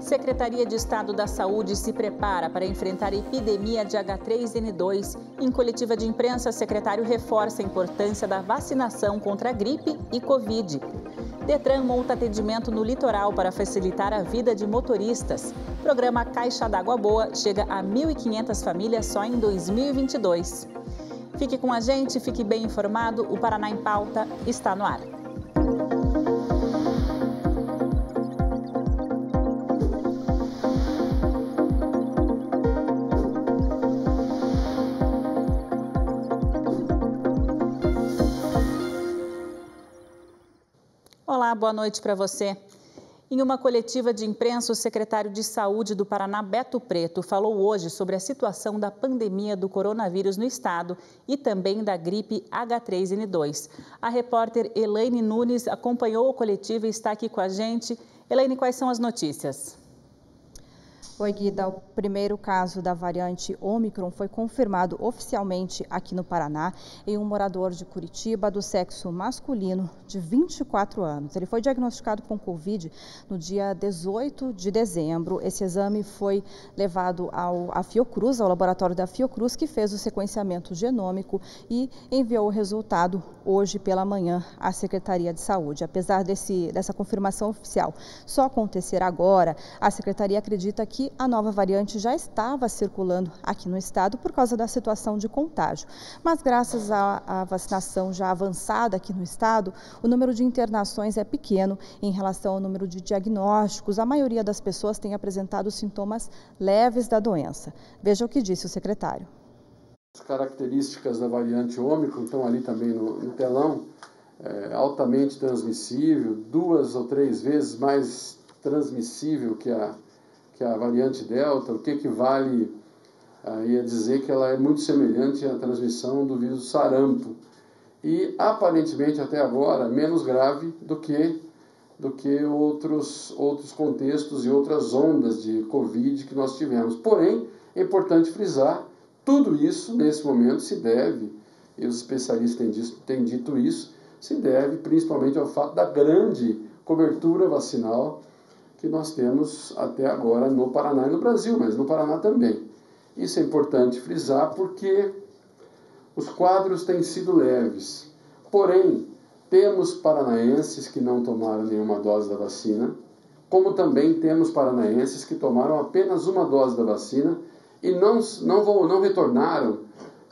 Secretaria de Estado da Saúde se prepara para enfrentar a epidemia de H3N2. Em coletiva de imprensa, secretário reforça a importância da vacinação contra a gripe e Covid. Detran monta atendimento no litoral para facilitar a vida de motoristas. Programa Caixa d'Água Boa chega a 1.500 famílias só em 2022. Fique com a gente, fique bem informado. O Paraná em Pauta está no ar. Boa noite para você. Em uma coletiva de imprensa, o secretário de Saúde do Paraná, Beto Preto, falou hoje sobre a situação da pandemia do coronavírus no estado e também da gripe H3N2. A repórter Elaine Nunes acompanhou a coletiva e está aqui com a gente. Elaine, quais são as notícias? Oi, Guida. O primeiro caso da variante Omicron foi confirmado oficialmente aqui no Paraná em um morador de Curitiba do sexo masculino de 24 anos. Ele foi diagnosticado com Covid no dia 18 de dezembro. Esse exame foi levado ao, à Fiocruz, ao laboratório da Fiocruz, que fez o sequenciamento genômico e enviou o resultado hoje pela manhã à Secretaria de Saúde. Apesar desse, dessa confirmação oficial só acontecer agora, a Secretaria acredita que a nova variante já estava circulando aqui no estado por causa da situação de contágio. Mas graças à, vacinação já avançada aqui no estado, o número de internações é pequeno em relação ao número de diagnósticos. A maioria das pessoas tem apresentado sintomas leves da doença. Veja o que disse o secretário. As características da variante Ômicron estão ali também no, no telão. É, altamente transmissível, duas ou três vezes mais transmissível que a que a variante Delta, o que equivale aí a dizer que ela é muito semelhante à transmissão do vírus sarampo e aparentemente até agora menos grave do que do que outros outros contextos e outras ondas de covid que nós tivemos. Porém, é importante frisar, tudo isso nesse momento se deve, e os especialistas têm dito, têm dito isso, se deve principalmente ao fato da grande cobertura vacinal que nós temos até agora no Paraná e no Brasil, mas no Paraná também. Isso é importante frisar porque os quadros têm sido leves. Porém, temos paranaenses que não tomaram nenhuma dose da vacina, como também temos paranaenses que tomaram apenas uma dose da vacina e não, não, vou, não retornaram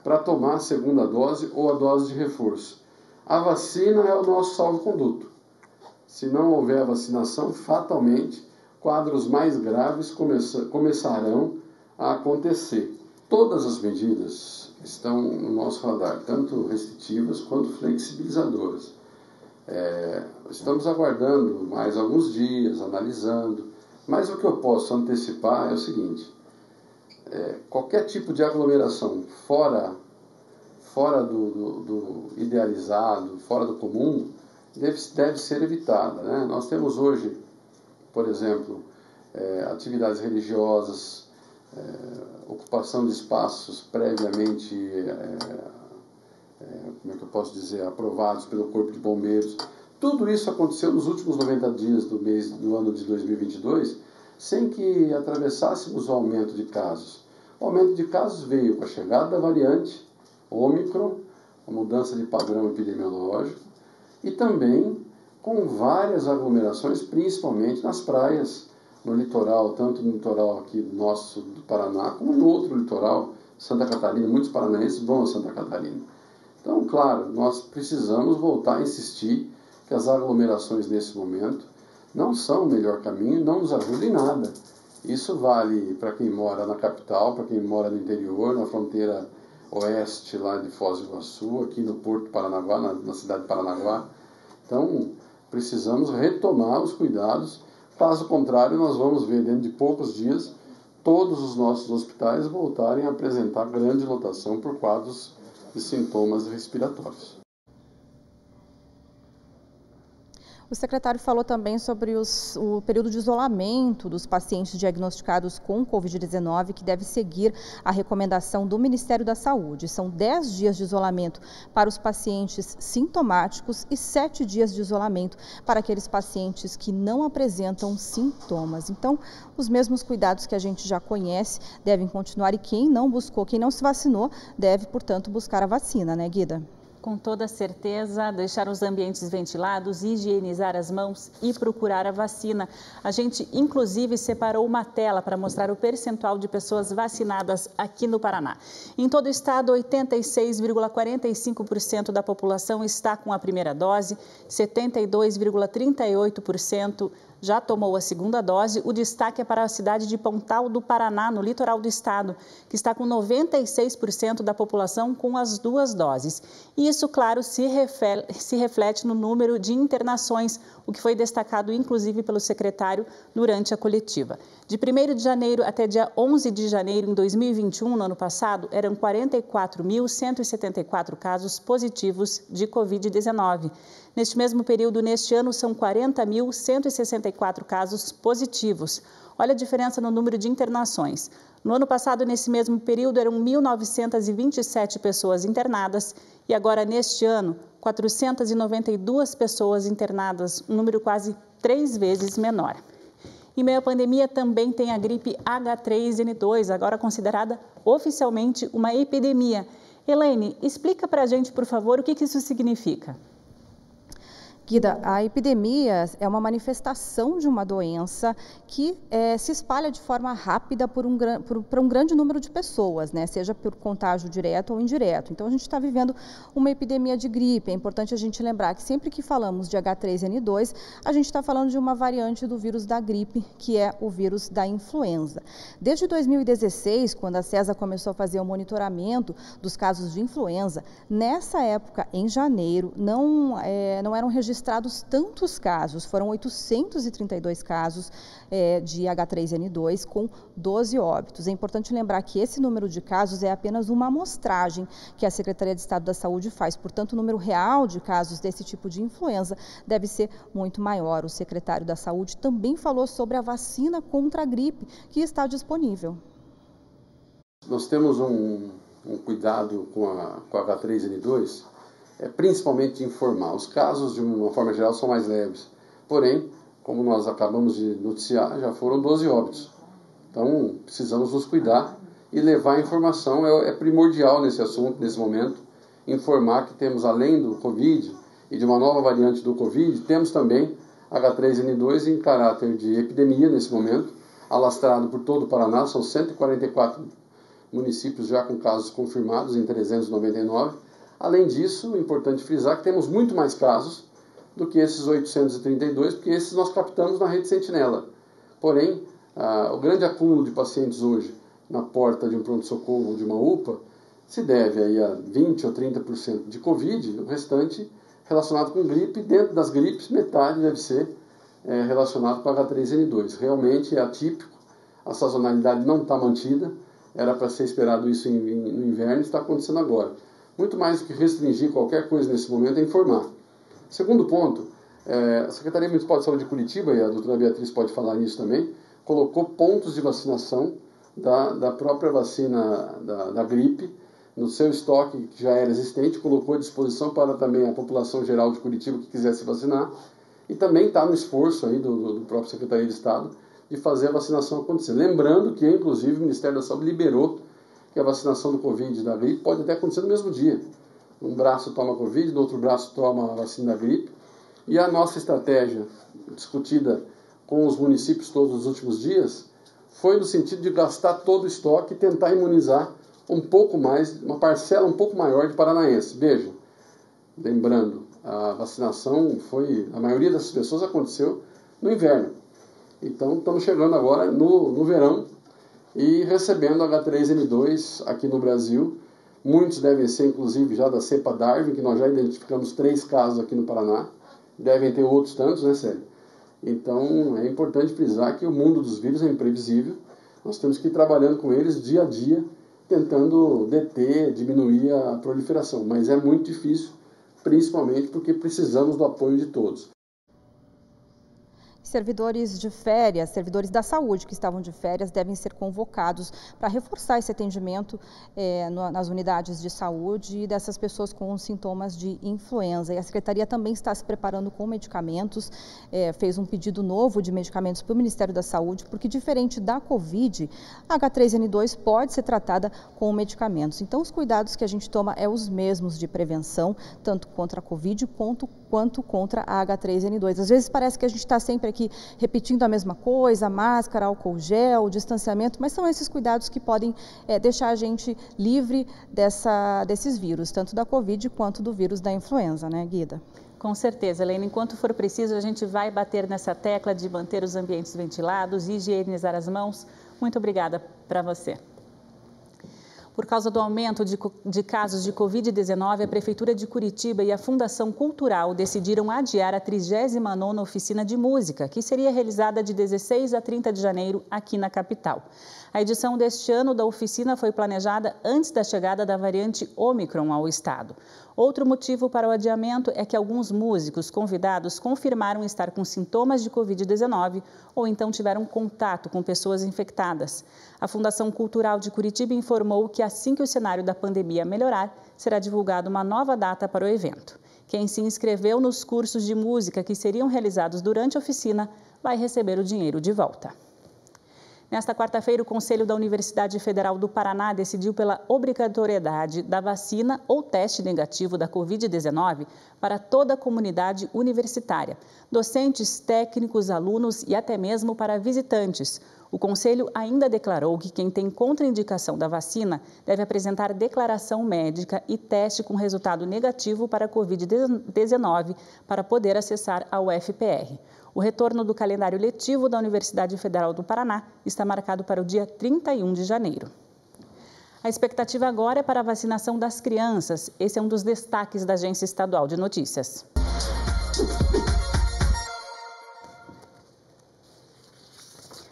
para tomar a segunda dose ou a dose de reforço. A vacina é o nosso salvo-conduto. Se não houver vacinação, fatalmente quadros mais graves começa, começarão a acontecer. Todas as medidas estão no nosso radar, tanto restritivas quanto flexibilizadoras. É, estamos aguardando mais alguns dias, analisando, mas o que eu posso antecipar é o seguinte: é, qualquer tipo de aglomeração fora, fora do, do, do idealizado, fora do comum, deve, deve ser evitada. Né? Nós temos hoje, por exemplo, é, atividades religiosas, é, ocupação de espaços previamente, é, é, como é que eu posso dizer, aprovados pelo Corpo de Bombeiros. Tudo isso aconteceu nos últimos 90 dias do mês do ano de 2022, sem que atravessássemos o aumento de casos. O aumento de casos veio com a chegada da variante Ômicron, a mudança de padrão epidemiológico, e também com várias aglomerações, principalmente nas praias, no litoral, tanto no litoral aqui nosso do Paraná, como no outro litoral, Santa Catarina. Muitos paranaenses vão a Santa Catarina. Então, claro, nós precisamos voltar a insistir que as aglomerações nesse momento não são o melhor caminho, não nos ajudam em nada. Isso vale para quem mora na capital, para quem mora no interior, na fronteira oeste lá de Foz do Iguaçu, aqui no Porto Paranaguá, na, na cidade de Paranaguá. Então, precisamos retomar os cuidados, caso contrário, nós vamos ver dentro de poucos dias todos os nossos hospitais voltarem a apresentar grande lotação por quadros de sintomas respiratórios. O secretário falou também sobre os, o período de isolamento dos pacientes diagnosticados com Covid-19, que deve seguir a recomendação do Ministério da Saúde. São 10 dias de isolamento para os pacientes sintomáticos e 7 dias de isolamento para aqueles pacientes que não apresentam sintomas. Então, os mesmos cuidados que a gente já conhece devem continuar e quem não buscou, quem não se vacinou, deve, portanto, buscar a vacina, né, Guida? Com toda certeza, deixar os ambientes ventilados, higienizar as mãos e procurar a vacina. A gente, inclusive, separou uma tela para mostrar o percentual de pessoas vacinadas aqui no Paraná. Em todo o estado, 86,45% da população está com a primeira dose, 72,38% já tomou a segunda dose. O destaque é para a cidade de Pontal do Paraná, no litoral do estado, que está com 96% da população com as duas doses. E isso, claro, se reflete no número de internações, o que foi destacado inclusive pelo secretário durante a coletiva. De 1 de janeiro até dia 11 de janeiro em 2021, no ano passado, eram 44.174 casos positivos de Covid-19. Neste mesmo período, neste ano, são 40.164 casos positivos. Olha a diferença no número de internações. No ano passado, nesse mesmo período, eram 1.927 pessoas internadas e agora, neste ano, 492 pessoas internadas, um número quase três vezes menor. Em meio à pandemia, também tem a gripe H3N2, agora considerada oficialmente uma epidemia. Elaine, explica para a gente, por favor, o que isso significa. Guida, a epidemia é uma manifestação de uma doença que é, se espalha de forma rápida por um, por, por um grande número de pessoas, né? seja por contágio direto ou indireto. Então, a gente está vivendo uma epidemia de gripe. É importante a gente lembrar que sempre que falamos de H3N2, a gente está falando de uma variante do vírus da gripe, que é o vírus da influenza. Desde 2016, quando a CESA começou a fazer o monitoramento dos casos de influenza, nessa época, em janeiro, não, é, não eram registrados registrados tantos casos, foram 832 casos é, de H3N2 com 12 óbitos. É importante lembrar que esse número de casos é apenas uma amostragem que a Secretaria de Estado da Saúde faz, portanto, o número real de casos desse tipo de influenza deve ser muito maior. O secretário da Saúde também falou sobre a vacina contra a gripe que está disponível. Nós temos um, um cuidado com a, com a H3N2 é principalmente informar. Os casos, de uma forma geral, são mais leves. Porém, como nós acabamos de noticiar, já foram 12 óbitos. Então, precisamos nos cuidar e levar a informação é, é primordial nesse assunto, nesse momento. Informar que temos, além do Covid e de uma nova variante do Covid, temos também H3N2 em caráter de epidemia nesse momento, alastrado por todo o Paraná, são 144 municípios já com casos confirmados em 399 Além disso, é importante frisar que temos muito mais casos do que esses 832, porque esses nós captamos na rede Sentinela. Porém, ah, o grande acúmulo de pacientes hoje na porta de um pronto-socorro ou de uma UPA se deve aí a 20 ou 30% de Covid, o restante relacionado com gripe. Dentro das gripes, metade deve ser é, relacionado com H3N2. Realmente é atípico, a sazonalidade não está mantida, era para ser esperado isso em, em, no inverno, está acontecendo agora. Muito mais do que restringir qualquer coisa nesse momento é informar. Segundo ponto, é, a Secretaria Municipal de Saúde de Curitiba, e a doutora Beatriz pode falar nisso também, colocou pontos de vacinação da, da própria vacina da, da gripe no seu estoque que já era existente, colocou à disposição para também a população geral de Curitiba que quisesse vacinar, e também está no esforço aí do, do próprio Secretaria de Estado de fazer a vacinação acontecer. Lembrando que, inclusive, o Ministério da Saúde liberou que a vacinação do Covid da gripe pode até acontecer no mesmo dia. Um braço toma Covid, no outro braço toma a vacina da gripe. E a nossa estratégia, discutida com os municípios todos nos últimos dias, foi no sentido de gastar todo o estoque e tentar imunizar um pouco mais, uma parcela um pouco maior de paranaenses. Vejam, lembrando, a vacinação foi, a maioria dessas pessoas aconteceu no inverno. Então, estamos chegando agora no, no verão, e recebendo H3N2 aqui no Brasil. Muitos devem ser, inclusive, já da cepa Darwin, que nós já identificamos três casos aqui no Paraná. Devem ter outros tantos, né, Célio? Então, é importante frisar que o mundo dos vírus é imprevisível. Nós temos que ir trabalhando com eles dia a dia, tentando deter, diminuir a proliferação. Mas é muito difícil, principalmente porque precisamos do apoio de todos. Servidores de férias, servidores da saúde que estavam de férias devem ser convocados para reforçar esse atendimento é, no, nas unidades de saúde dessas pessoas com sintomas de influenza. E a Secretaria também está se preparando com medicamentos, é, fez um pedido novo de medicamentos para o Ministério da Saúde, porque diferente da Covid, a H3N2 pode ser tratada com medicamentos. Então, os cuidados que a gente toma é os mesmos de prevenção, tanto contra a Covid quanto, quanto contra a H3N2. Às vezes parece que a gente está sempre aqui repetindo a mesma coisa, máscara, álcool gel, distanciamento, mas são esses cuidados que podem é, deixar a gente livre dessa, desses vírus, tanto da Covid quanto do vírus da influenza, né, Guida? Com certeza, Helena. Enquanto for preciso, a gente vai bater nessa tecla de manter os ambientes ventilados, higienizar as mãos. Muito obrigada para você. Por causa do aumento de, de casos de Covid-19, a Prefeitura de Curitiba e a Fundação Cultural decidiram adiar a 39ª Oficina de Música, que seria realizada de 16 a 30 de janeiro aqui na capital. A edição deste ano da oficina foi planejada antes da chegada da variante Omicron ao estado. Outro motivo para o adiamento é que alguns músicos convidados confirmaram estar com sintomas de Covid-19 ou então tiveram contato com pessoas infectadas. A Fundação Cultural de Curitiba informou que assim que o cenário da pandemia melhorar, será divulgada uma nova data para o evento. Quem se inscreveu nos cursos de música que seriam realizados durante a oficina vai receber o dinheiro de volta. Nesta quarta-feira, o Conselho da Universidade Federal do Paraná decidiu pela obrigatoriedade da vacina ou teste negativo da Covid-19 para toda a comunidade universitária, docentes, técnicos, alunos e até mesmo para visitantes. O Conselho ainda declarou que quem tem contraindicação da vacina deve apresentar declaração médica e teste com resultado negativo para a Covid-19 para poder acessar a UFPR. O retorno do calendário letivo da Universidade Federal do Paraná está marcado para o dia 31 de janeiro. A expectativa agora é para a vacinação das crianças. Esse é um dos destaques da Agência Estadual de Notícias.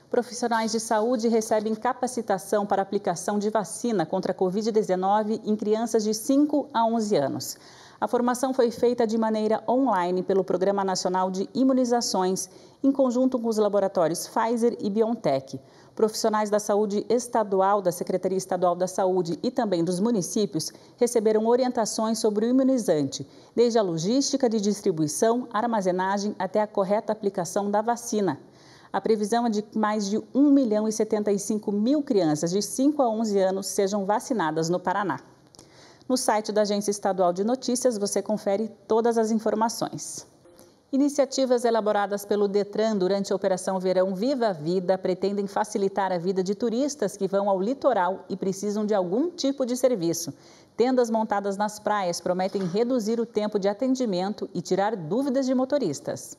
Profissionais de saúde recebem capacitação para aplicação de vacina contra a Covid-19 em crianças de 5 a 11 anos. A formação foi feita de maneira online pelo Programa Nacional de Imunizações, em conjunto com os laboratórios Pfizer e BioNTech. Profissionais da saúde estadual, da Secretaria Estadual da Saúde e também dos municípios receberam orientações sobre o imunizante, desde a logística de distribuição, armazenagem até a correta aplicação da vacina. A previsão é de que mais de 1 milhão e 75 mil crianças de 5 a 11 anos sejam vacinadas no Paraná. No site da Agência Estadual de Notícias você confere todas as informações. Iniciativas elaboradas pelo Detran durante a Operação Verão Viva a Vida pretendem facilitar a vida de turistas que vão ao litoral e precisam de algum tipo de serviço. Tendas montadas nas praias prometem reduzir o tempo de atendimento e tirar dúvidas de motoristas.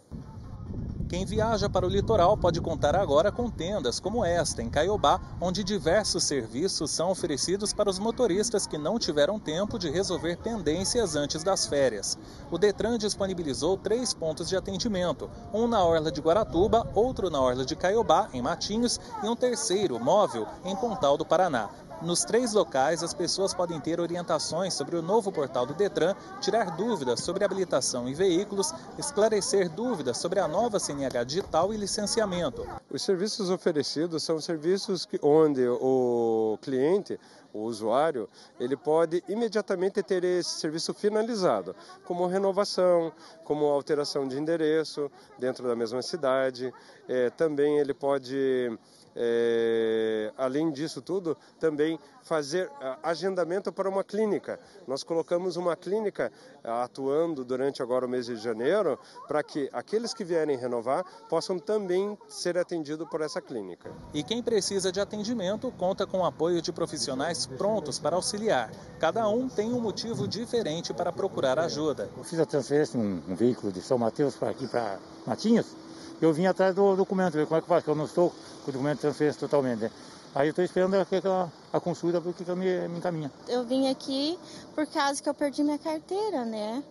Quem viaja para o litoral pode contar agora com tendas como esta, em Caiobá, onde diversos serviços são oferecidos para os motoristas que não tiveram tempo de resolver pendências antes das férias. O Detran disponibilizou três pontos de atendimento: um na Orla de Guaratuba, outro na Orla de Caiobá, em Matinhos, e um terceiro, móvel, em Pontal do Paraná. Nos três locais, as pessoas podem ter orientações sobre o novo portal do Detran, tirar dúvidas sobre habilitação em veículos, esclarecer dúvidas sobre a nova CNH digital e licenciamento. Os serviços oferecidos são serviços onde o cliente o usuário, ele pode imediatamente ter esse serviço finalizado, como renovação, como alteração de endereço dentro da mesma cidade. É, também ele pode é, além disso tudo, também fazer agendamento para uma clínica. Nós colocamos uma clínica atuando durante agora o mês de janeiro para que aqueles que vierem renovar possam também ser atendidos por essa clínica. E quem precisa de atendimento conta com o apoio de profissionais prontos para auxiliar. Cada um tem um motivo diferente para procurar ajuda. Eu fiz a transferência de um, um veículo de São Mateus para aqui para Matinhos eu vim atrás do documento, ver como é que faz, que eu não estou com o documento de transferência totalmente. Né? Aí eu estou esperando a, a, consulta porque que me, me encaminha. Eu vim aqui por causa que eu perdi minha carteira, né?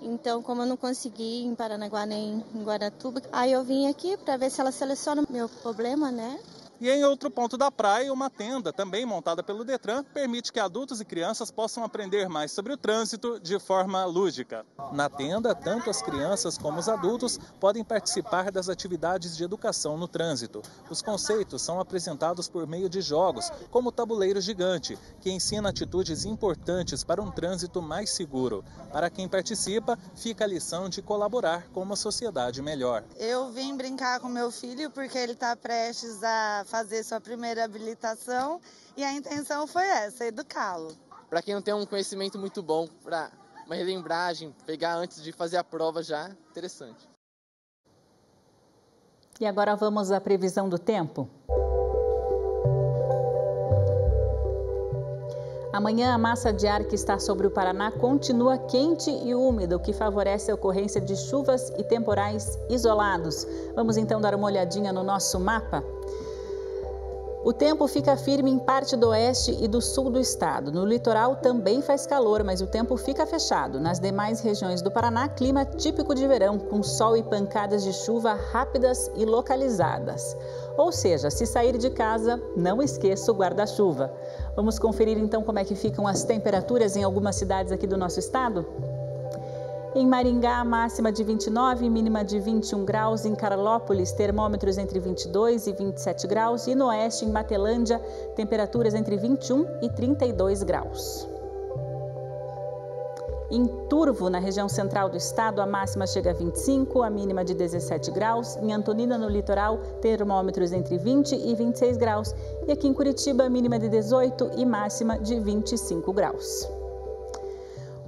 Então, como eu não consegui em Paranaguá nem em Guaratuba, aí eu vim aqui para ver se ela seleciona meu problema, né? E em outro ponto da praia, uma tenda, também montada pelo Detran, permite que adultos e crianças possam aprender mais sobre o trânsito de forma lúdica. Na tenda, tanto as crianças como os adultos podem participar das atividades de educação no trânsito. Os conceitos são apresentados por meio de jogos, como o tabuleiro gigante, que ensina atitudes importantes para um trânsito mais seguro. Para quem participa, fica a lição de colaborar com uma sociedade melhor. Eu vim brincar com meu filho porque ele está prestes a fazer sua primeira habilitação e a intenção foi essa, educá-lo. Para quem não tem um conhecimento muito bom, para uma relembragem, pegar antes de fazer a prova já, interessante. E agora vamos à previsão do tempo. Amanhã, a massa de ar que está sobre o Paraná continua quente e úmida, o que favorece a ocorrência de chuvas e temporais isolados. Vamos então dar uma olhadinha no nosso mapa? O tempo fica firme em parte do oeste e do sul do estado. No litoral também faz calor, mas o tempo fica fechado. Nas demais regiões do Paraná, clima típico de verão, com sol e pancadas de chuva rápidas e localizadas. Ou seja, se sair de casa, não esqueça o guarda-chuva. Vamos conferir então como é que ficam as temperaturas em algumas cidades aqui do nosso estado? Em Maringá, máxima de 29, mínima de 21 graus. Em Carlópolis, termômetros entre 22 e 27 graus. E no oeste, em Matelândia, temperaturas entre 21 e 32 graus. Em Turvo, na região central do estado, a máxima chega a 25, a mínima de 17 graus. Em Antonina, no litoral, termômetros entre 20 e 26 graus. E aqui em Curitiba, mínima de 18 e máxima de 25 graus.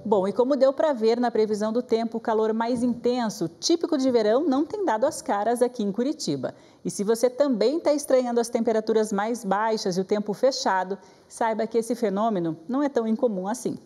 Bom, e como deu para ver na previsão do tempo, o calor mais intenso, típico de verão, não tem dado as caras aqui em Curitiba. E se você também está estranhando as temperaturas mais baixas e o tempo fechado, saiba que esse fenômeno não é tão incomum assim.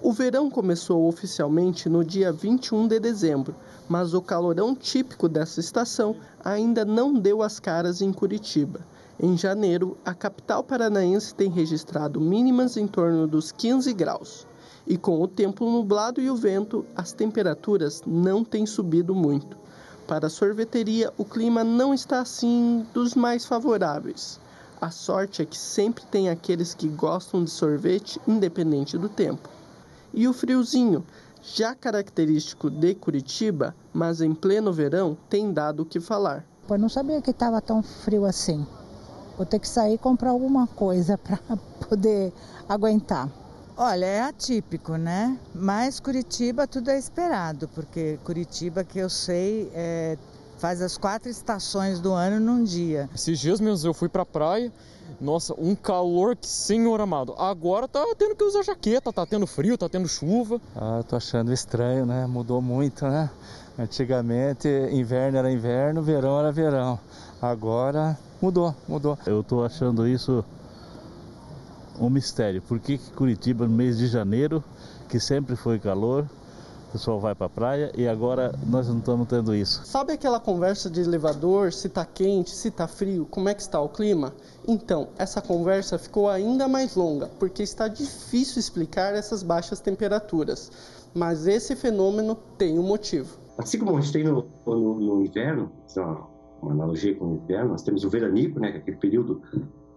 O verão começou oficialmente no dia 21 de dezembro, mas o calorão típico dessa estação ainda não deu as caras em Curitiba. Em janeiro, a capital paranaense tem registrado mínimas em torno dos 15 graus. E com o tempo nublado e o vento, as temperaturas não têm subido muito. Para a sorveteria, o clima não está assim dos mais favoráveis. A sorte é que sempre tem aqueles que gostam de sorvete independente do tempo. E o friozinho, já característico de Curitiba, mas em pleno verão, tem dado o que falar. Eu não sabia que estava tão frio assim. Vou ter que sair e comprar alguma coisa para poder aguentar. Olha, é atípico, né? Mas Curitiba tudo é esperado, porque Curitiba, que eu sei, é, faz as quatro estações do ano num dia. Esses dias mesmo eu fui pra praia, nossa, um calor que senhor amado. Agora tá tendo que usar jaqueta, tá tendo frio, tá tendo chuva. Ah, tô achando estranho, né? Mudou muito, né? Antigamente inverno era inverno, verão era verão. Agora mudou, mudou. Eu tô achando isso um mistério. Por que, que Curitiba, no mês de janeiro, que sempre foi calor, o pessoal vai para a praia e agora nós não estamos tendo isso. Sabe aquela conversa de elevador, se está quente, se está frio, como é que está o clima? Então, essa conversa ficou ainda mais longa, porque está difícil explicar essas baixas temperaturas. Mas esse fenômeno tem um motivo. Assim como a gente tem no, no, no inverno, uma analogia com o inverno, nós temos o veranico, né, que é aquele período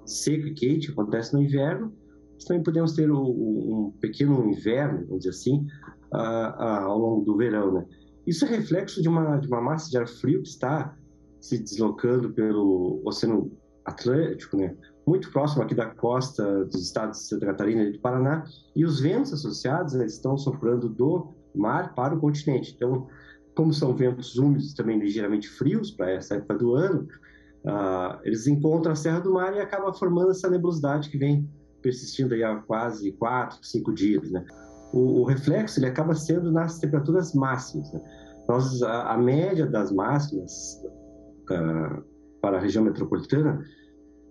seco e quente, acontece no inverno. Nós também podemos ter o, um pequeno inverno, vamos dizer assim, uh, uh, ao longo do verão. Né? Isso é reflexo de uma, de uma massa de ar frio que está se deslocando pelo Oceano Atlântico, né? muito próximo aqui da costa dos estados de Santa Catarina e do Paraná, e os ventos associados né, estão soprando do mar para o continente. Então, como são ventos úmidos também ligeiramente frios para essa época do ano, uh, eles encontram a Serra do Mar e acaba formando essa nebulosidade que vem persistindo aí há quase quatro, cinco dias, né? O, o reflexo ele acaba sendo nas temperaturas máximas. Né? Nós, a, a, média das máximas uh, para a região metropolitana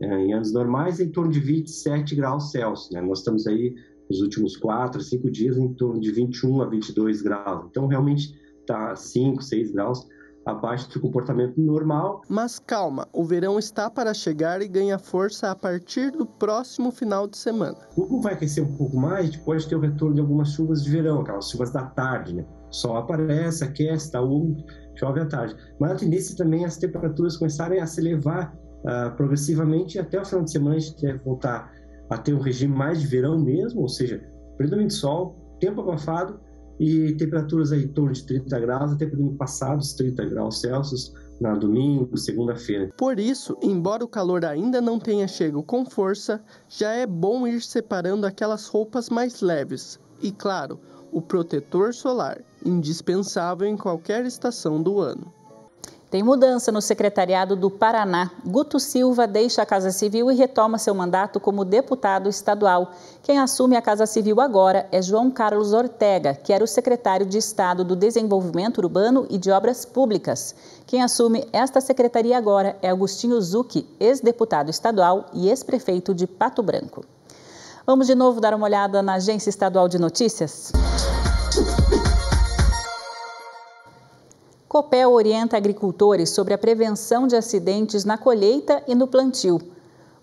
uh, em anos normais é em torno de 27 graus Celsius. Né? Nós estamos aí nos últimos quatro, cinco dias em torno de 21 a 22 graus. Então realmente está 5, 6 graus abaixo do comportamento normal. Mas calma, o verão está para chegar e ganha força a partir do próximo final de semana. Como vai aquecer um pouco mais, a gente pode ter o retorno de algumas chuvas de verão, aquelas chuvas da tarde, né? Sol aparece, aquece, está úmido, chove à tarde. Mas a tendência também é as temperaturas começarem a se elevar uh, progressivamente até o final de semana a gente deve voltar a ter um regime mais de verão mesmo, ou seja, predominante sol, tempo abafado e temperaturas aí em torno de 30 graus, até podendo passar dos 30 graus Celsius na domingo, segunda-feira. Por isso, embora o calor ainda não tenha chego com força, já é bom ir separando aquelas roupas mais leves. E claro, o protetor solar, indispensável em qualquer estação do ano. Tem mudança no secretariado do Paraná. Guto Silva deixa a Casa Civil e retoma seu mandato como deputado estadual. Quem assume a Casa Civil agora é João Carlos Ortega, que era o secretário de Estado do Desenvolvimento Urbano e de Obras Públicas. Quem assume esta secretaria agora é Agostinho Zucchi, ex-deputado estadual e ex-prefeito de Pato Branco. Vamos de novo dar uma olhada na Agência Estadual de Notícias? Copel orienta agricultores sobre a prevenção de acidentes na colheita e no plantio.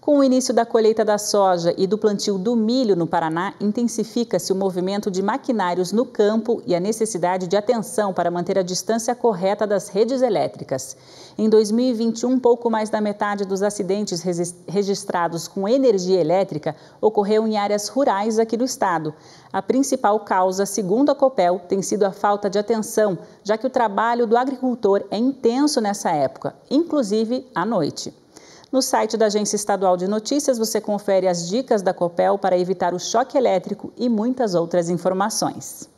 Com o início da colheita da soja e do plantio do milho no Paraná, intensifica-se o movimento de maquinários no campo e a necessidade de atenção para manter a distância correta das redes elétricas. Em 2021, pouco mais da metade dos acidentes registrados com energia elétrica ocorreu em áreas rurais aqui do estado. A principal causa, segundo a Copel, tem sido a falta de atenção, já que o trabalho do agricultor é intenso nessa época, inclusive à noite. No site da Agência Estadual de Notícias você confere as dicas da Copel para evitar o choque elétrico e muitas outras informações.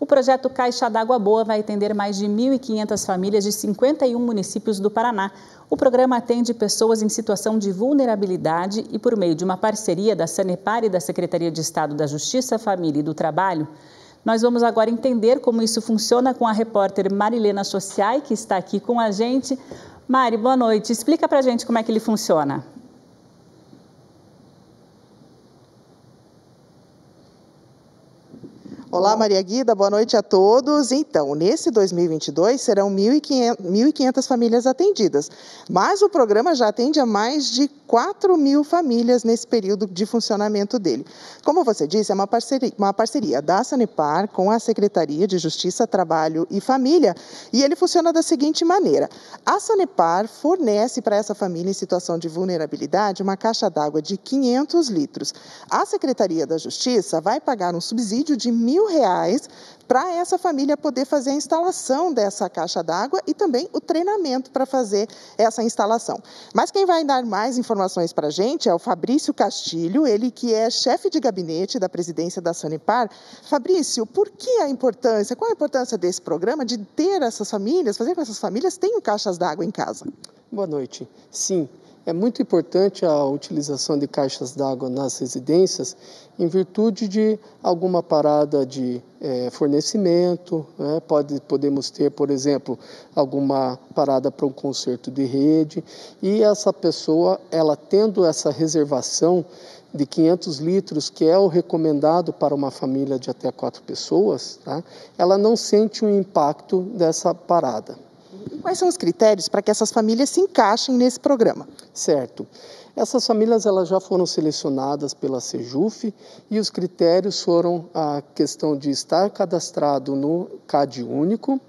O projeto Caixa d'Água Boa vai atender mais de 1.500 famílias de 51 municípios do Paraná. O programa atende pessoas em situação de vulnerabilidade e, por meio de uma parceria da Sanepar e da Secretaria de Estado da Justiça, Família e do Trabalho, nós vamos agora entender como isso funciona com a repórter Marilena Sociai, que está aqui com a gente. Mari, boa noite. Explica para gente como é que ele funciona. Olá, Maria Guida, boa noite a todos. Então, nesse 2022 serão 1.500 famílias atendidas, mas o programa já atende a mais de 4 mil famílias nesse período de funcionamento dele. Como você disse, é uma parceria, uma parceria da Sanepar com a Secretaria de Justiça, Trabalho e Família e ele funciona da seguinte maneira: a Sanepar fornece para essa família em situação de vulnerabilidade uma caixa d'água de 500 litros. A Secretaria da Justiça vai pagar um subsídio de mil mil reais para essa família poder fazer a instalação dessa caixa d'água e também o treinamento para fazer essa instalação. Mas quem vai dar mais informações para a gente é o Fabrício Castilho, ele que é chefe de gabinete da presidência da Sanepar. Fabrício, por que a importância, qual a importância desse programa de ter essas famílias, fazer com que essas famílias tenham caixas d'água em casa? Boa noite. Sim, é muito importante a utilização de caixas d'água nas residências em virtude de alguma parada de é, fornecimento. Né? Pode, podemos ter, por exemplo, alguma parada para um conserto de rede e essa pessoa, ela tendo essa reservação de 500 litros, que é o recomendado para uma família de até quatro pessoas, tá? ela não sente o impacto dessa parada. E quais são os critérios para que essas famílias se encaixem nesse programa? Certo. Essas famílias elas já foram selecionadas pela Sejuf e os critérios foram a questão de estar cadastrado no CAD único,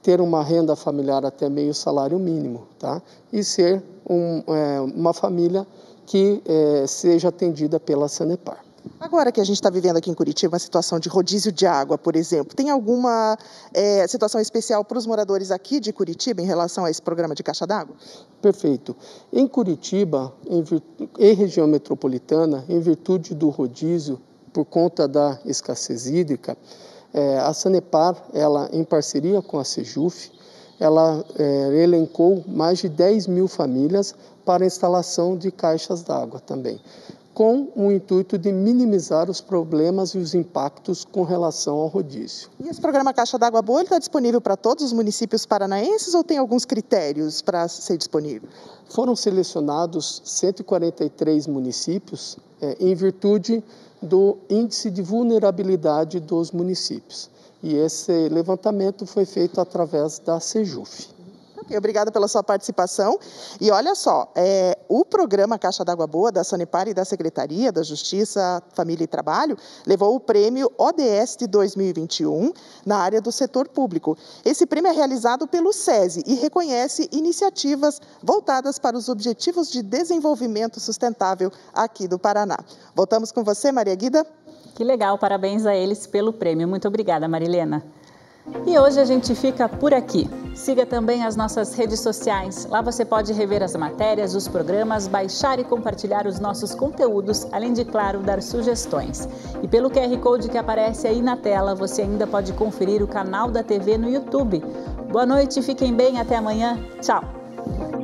ter uma renda familiar até meio salário mínimo, tá? E ser um, é, uma família que é, seja atendida pela Sanepar. Agora que a gente está vivendo aqui em Curitiba uma situação de rodízio de água, por exemplo, tem alguma é, situação especial para os moradores aqui de Curitiba em relação a esse programa de caixa d'água? Perfeito. Em Curitiba, em, em região metropolitana, em virtude do rodízio, por conta da escassez hídrica, é, a Sanepar, ela, em parceria com a Sejuf, ela é, elencou mais de 10 mil famílias para a instalação de caixas d'água também com o intuito de minimizar os problemas e os impactos com relação ao rodízio. E esse programa Caixa d'Água Boa está disponível para todos os municípios paranaenses ou tem alguns critérios para ser disponível? Foram selecionados 143 municípios é, em virtude do índice de vulnerabilidade dos municípios. E esse levantamento foi feito através da Sejuf obrigada pela sua participação. E olha só, é, o programa Caixa d'Água Boa da Sanepar e da Secretaria da Justiça, Família e Trabalho levou o prêmio ODS de 2021 na área do setor público. Esse prêmio é realizado pelo SESI e reconhece iniciativas voltadas para os objetivos de desenvolvimento sustentável aqui do Paraná. Voltamos com você, Maria Guida. Que legal, parabéns a eles pelo prêmio. Muito obrigada, Marilena. E hoje a gente fica por aqui. Siga também as nossas redes sociais. Lá você pode rever as matérias, os programas, baixar e compartilhar os nossos conteúdos, além de, claro, dar sugestões. E pelo QR Code que aparece aí na tela, você ainda pode conferir o canal da TV no YouTube. Boa noite, fiquem bem, até amanhã. Tchau!